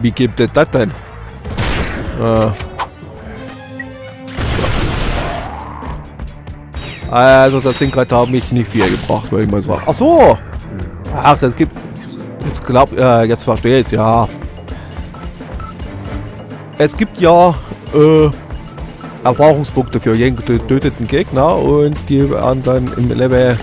Wie gibt es das denn? Äh. Also das Ding gerade hat mich nicht viel gebracht, würde ich mal sagen. Ach so! Ach, das gibt... Jetzt glaub... Äh, jetzt verstehe ich es, ja. Es gibt ja... Äh, Erfahrungspunkte für jeden getöteten Gegner und die werden dann im Level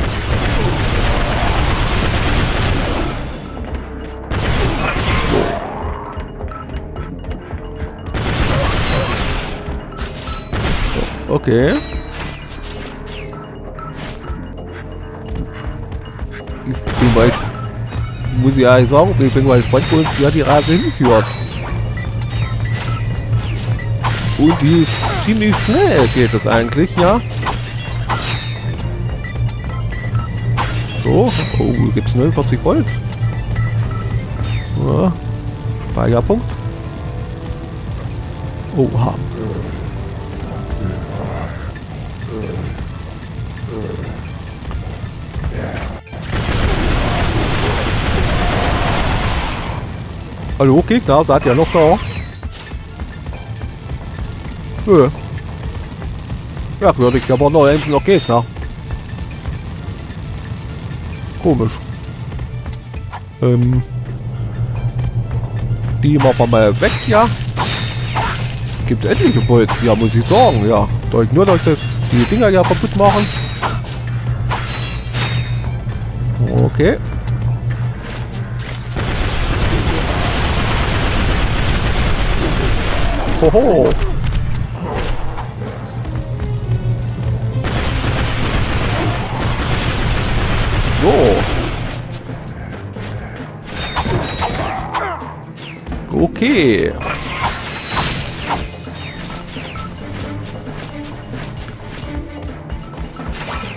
Okay. Ich bin mal, muss ich ja sagen, ich bin mal gespannt, wo uns ja die Reise hinführt. Und die ziemlich schnell geht das eigentlich, ja. So, oh, gibt es 49 Volt. Ja. Speicherpunkt. Oha. Hallo, Gegner, seid ihr noch da? Nö. Ich aber noch irgendwie noch Gegner. Komisch. Ähm. Die machen wir mal weg, ja. Gibt etliche Bolz, ja, muss ich sagen, ja. Durch, nur durch das, die Dinger ja kaputt machen. Okay. Hoho. Okay.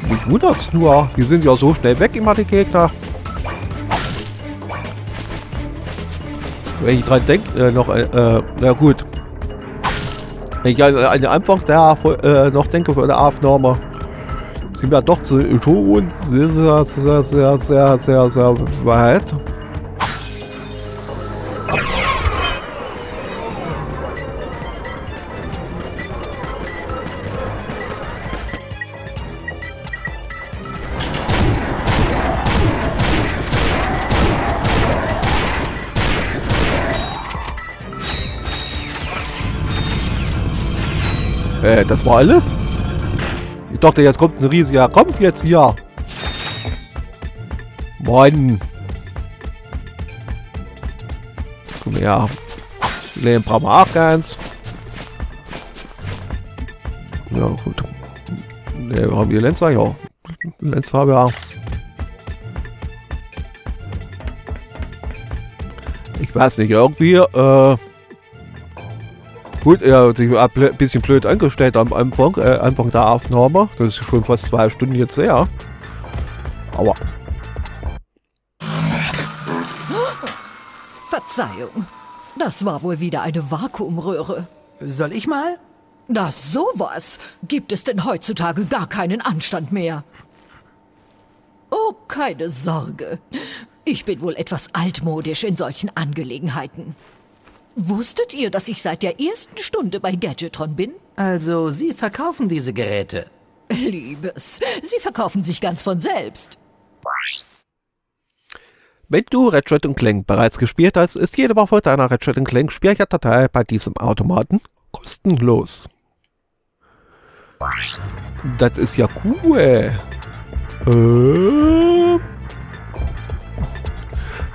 Mich wundert's nur. Die sind ja so schnell weg immer, die Gegner. Wenn ich dran denke, äh, noch, äh, äh, na gut. Wenn ich an, an den Anfang der, äh, noch denke für der Aufnahme, sind wir doch zu, schon sehr, sehr, sehr, sehr, sehr, sehr, sehr weit. Äh, das war alles? Ich dachte, jetzt kommt ein riesiger Kampf jetzt hier. Mann. Komm her. Leben brauchen wir auch ganz. Ja, gut. Ne, haben wir Lenzer? Ja. Lenzer haben wir. Ich weiß nicht, irgendwie, äh, Gut, er hat sich ein bisschen blöd angestellt am Anfang, äh, Anfang der Aufnahme. Das ist schon fast zwei Stunden jetzt her. Aber... Verzeihung. Das war wohl wieder eine Vakuumröhre. Soll ich mal? Das sowas. Gibt es denn heutzutage gar keinen Anstand mehr? Oh, keine Sorge. Ich bin wohl etwas altmodisch in solchen Angelegenheiten. Wusstet ihr, dass ich seit der ersten Stunde bei Gadgetron bin? Also, Sie verkaufen diese Geräte? Liebes, sie verkaufen sich ganz von selbst. Wenn du Ratchet Clank bereits gespielt hast, ist jede Woche deiner Ratchet Clank Speicherdatei bei diesem Automaten kostenlos. Das ist ja cool. Äh,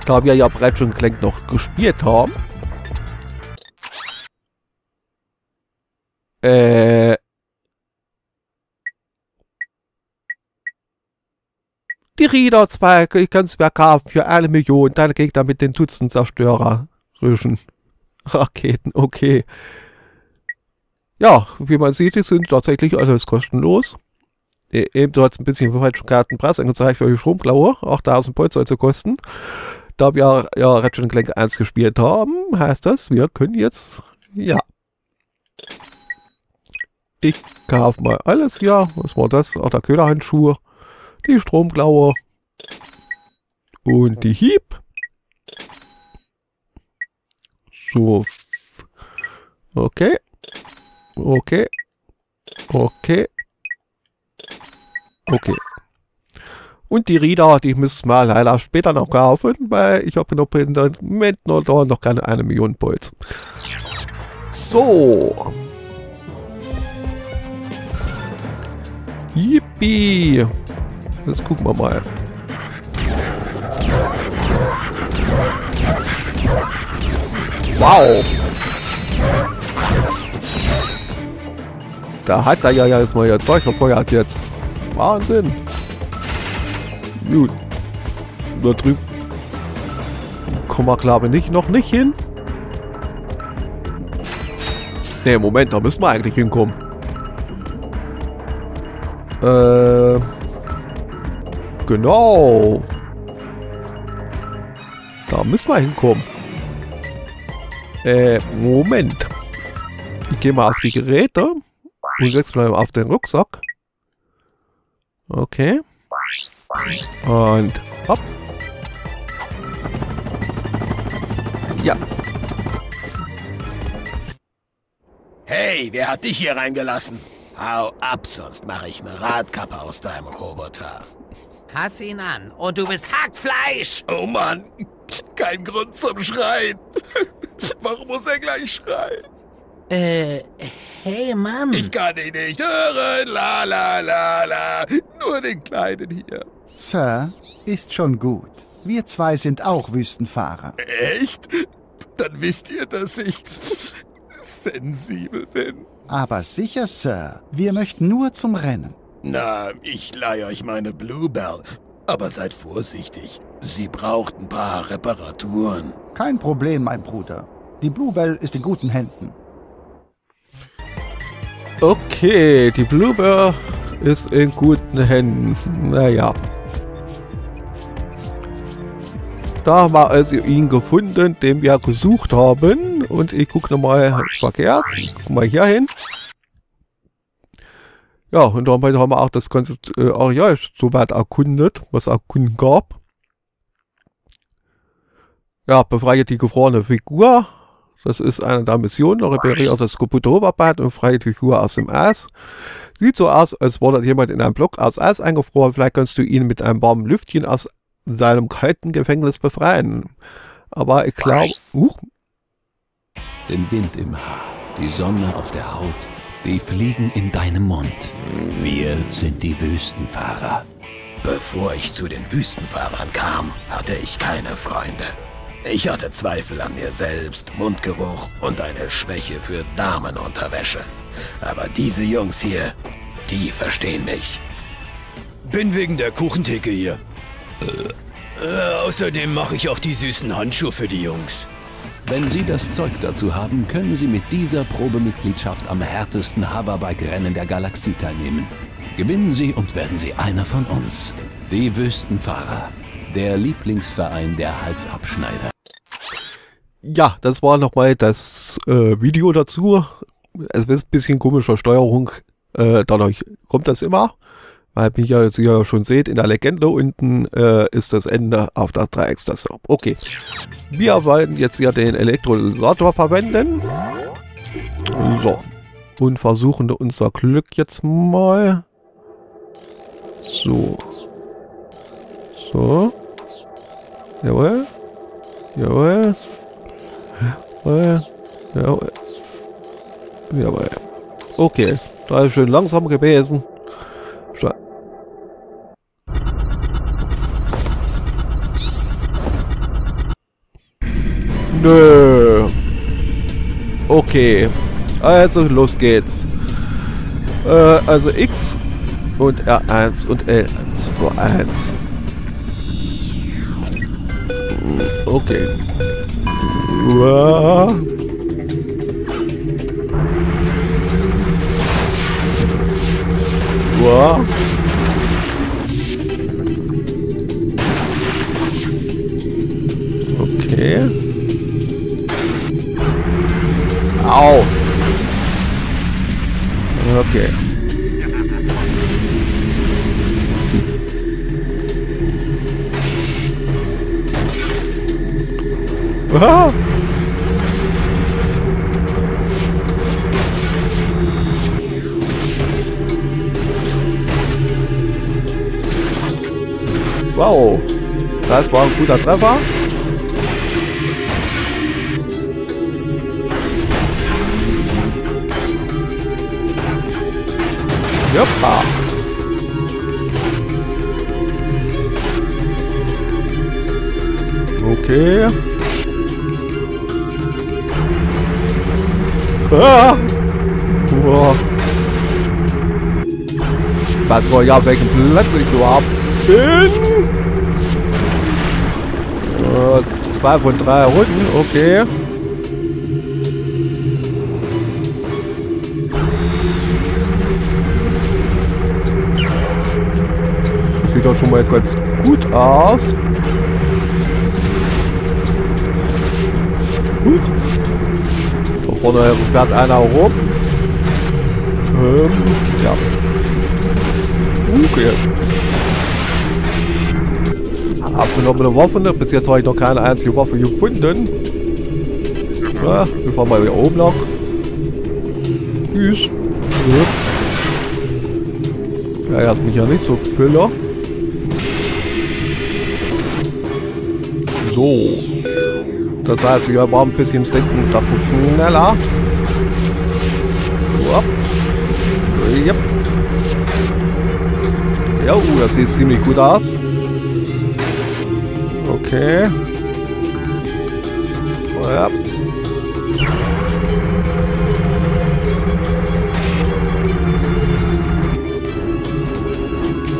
da wir ja Ratchet Clank noch gespielt haben, Äh. Die Rieder 2 kannst du kaufen für eine Million. Deine Gegner mit den Dutzend zerstörerischen Raketen. Okay. Ja, wie man sieht, die sind tatsächlich alles kostenlos. E eben du hast ein bisschen falschen Kartenpreis angezeigt für die Stromklaue. 8000 Point soll sie kosten. Da wir ja Ratchet Clank 1 gespielt haben, heißt das, wir können jetzt, ja, Ich kaufe mal alles hier. Was war das? Auch der Köderhandschuh. Die Stromklaue. Und die Hieb. So. Okay. Okay. Okay. Okay. Und die Rieder, die müssen wir leider später noch kaufen, weil ich habe noch dem Moment noch, noch keine eine Million Puls. So. Yippie. Jetzt gucken wir mal. Wow. Da hat er ja jetzt mal ja durchgefeuert jetzt. Wahnsinn. Gut. Da drüben wir glaube ich nicht, noch nicht hin. Ne, Moment, da müssen wir eigentlich hinkommen. Äh. Genau. Da müssen wir hinkommen. Äh, Moment. Ich gehe mal auf die Geräte und wechsle mal auf den Rucksack. Okay. Und hopp. Ja. Hey, wer hat dich hier reingelassen? Hau ab, sonst mache ich eine Radkappe aus deinem Roboter. Hass ihn an und du bist Hackfleisch! Oh Mann, kein Grund zum Schreien. Warum muss er gleich schreien? Äh, hey Mann. Ich kann ihn nicht hören, la la la la. Nur den Kleinen hier. Sir, ist schon gut. Wir zwei sind auch Wüstenfahrer. Echt? Dann wisst ihr, dass ich sensibel bin. Aber sicher, Sir. Wir möchten nur zum Rennen. Na, ich leihe euch meine Bluebell. Aber seid vorsichtig. Sie braucht ein paar Reparaturen. Kein Problem, mein Bruder. Die Bluebell ist in guten Händen. Okay, die Bluebell ist in guten Händen. Naja. Da haben wir also ihn gefunden, den wir gesucht haben. Und ich gucke nochmal verkehrt. Guck mal hier hin. Ja, und damit haben wir auch das ganze äh, Areal soweit erkundet, was erkunden gab. Ja, befreie die gefrorene Figur. Das ist eine der Missionen. Repariere das kaputte Oberbein und freie die Figur aus dem Eis. Sieht so aus, als wurde jemand in einem Block aus Eis eingefroren. Vielleicht kannst du ihn mit einem warmen Lüftchen aus seinem kalten Gefängnis befreien. Aber ich glaube... Uh, Den Wind im Haar, die Sonne auf der Haut, die Fliegen in deinem Mund. Wir sind die Wüstenfahrer. Bevor ich zu den Wüstenfahrern kam, hatte ich keine Freunde. Ich hatte Zweifel an mir selbst, Mundgeruch und eine Schwäche für Damenunterwäsche. Aber diese Jungs hier, die verstehen mich. Bin wegen der Kuchentheke hier. Äh, außerdem mache ich auch die süßen Handschuhe für die Jungs. Wenn Sie das Zeug dazu haben, können Sie mit dieser Probemitgliedschaft am härtesten Hoverbike-Rennen der Galaxie teilnehmen. Gewinnen Sie und werden Sie einer von uns. Die Wüstenfahrer. Der Lieblingsverein der Halsabschneider. ja, das war nochmal das äh, Video dazu. Es ist ein bisschen komischer Steuerung. Äh, dadurch kommt das immer. Weil wie ihr jetzt hier schon seht, in der Legende unten äh, ist das Ende auf der Dreieckstation. Okay. Wir wollen jetzt ja den Elektrolysator verwenden. So. Und versuchen unser Glück jetzt mal. So. So. Jawohl. Jawohl. Jawohl. Jawohl. Jawohl. Okay. Da ist schön langsam gewesen. Nö. Okay. Also los geht's. Äh, also X und R1 und L1. Okay. Uah. Uah. Wow, das war ein guter Treffer. Joppa. Okay. Ah. Boah. Weiß wohl ja, welchen Platz ich überhaupt bin. Äh, zwei von drei Runden, okay. Sieht doch schon mal ganz gut aus. Huch. Da vorne fährt einer rum. Ähm, ja. Okay. Abgenommene Waffen. Bis jetzt habe ich noch keine einzige Waffe gefunden. Ja, wir fahren mal hier oben noch. Tschüss. Ja, er mich ja nicht so füller. So. Das heißt, wir brauchen ein bisschen denken, das schneller. Hopp. Yep. Ja, uh, das sieht ziemlich gut aus. Okay. Oh, ja.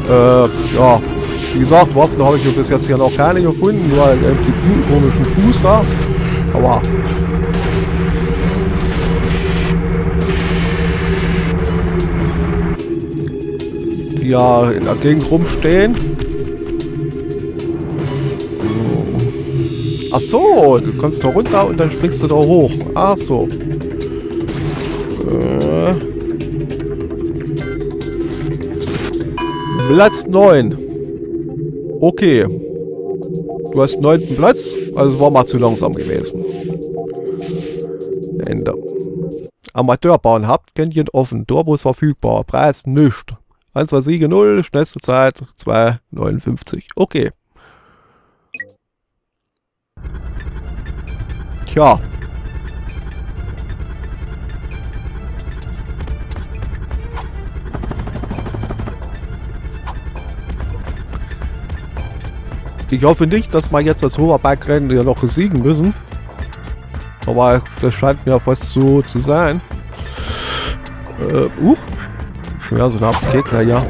Äh, ja. Wie gesagt, Waffen habe ich bis jetzt hier noch keine gefunden, nur eben die komischen Booster. Aber die ja in der Gegend rumstehen. Ach so, du kommst da runter und dann springst du da hoch. Ach so. Äh. Platz 9. Okay. Du hast neunten Platz, also war mal zu langsam gewesen. Ende. Amateurbahn habt, ihr offen. Turbos verfügbar. Preis nicht. 1, 2 Siege 0, schnellste Zeit 2,59. Okay. Tja. Ich hoffe nicht, dass wir jetzt das Hoverbergrennen ja noch besiegen müssen. Aber das scheint mir fast so zu sein. Äh, uh. Ja, so ein Gegner, ja.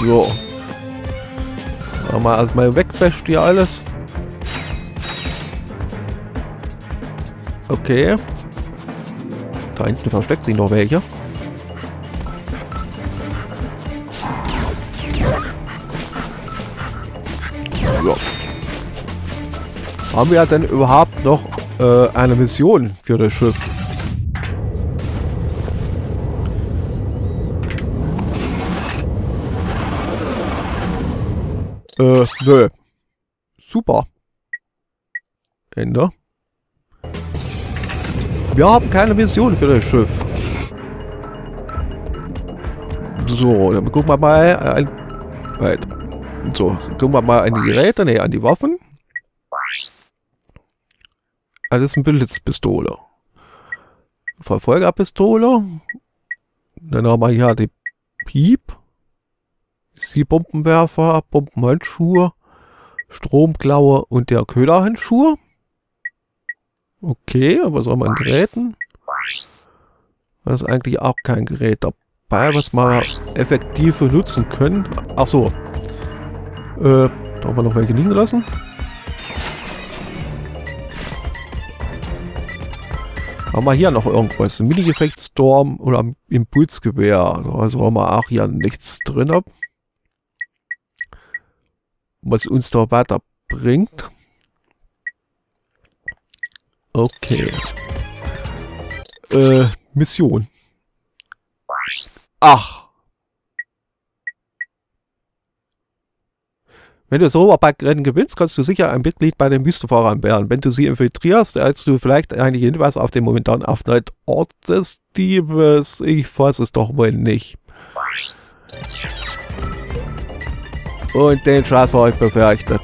So. Mal erstmal wegbasht hier alles. Okay. Da hinten versteckt sich noch welche. Ja. Haben wir denn überhaupt noch äh, eine Mission für das Schiff? Äh, nö. Super. Ende. Wir haben keine Mission für das Schiff. So, dann gucken wir mal. Äh, so, gucken wir mal an die Geräte, ne, an die Waffen. Alles eine Blitzpistole. Verfolgerpistole. Dann haben wir hier die Piep. Die Bombenwerfer, Bombenhandschuhe, Stromklaue und der Köderhandschuhe. Okay, aber soll man Geräten? Da ist eigentlich auch kein Gerät dabei, was wir effektiv nutzen können. Ach so. Äh, da haben wir noch welche liegen lassen. Haben wir hier noch irgendwas? Mini-Effektstorm oder Impulsgewehr? Also haben wir auch hier nichts drin. Was uns da weiterbringt. Okay. Äh, Mission. Ach. Wenn du so bei Rennen gewinnst, kannst du sicher ein Mitglied bei den Wüstenfahrern werden. Wenn du sie infiltrierst, erhältst du vielleicht einige Hinweise auf den momentanen Aufenthalt Ort des Diebes. Ich weiß es doch wohl nicht. Und den Scheiß habe ich befürchtet.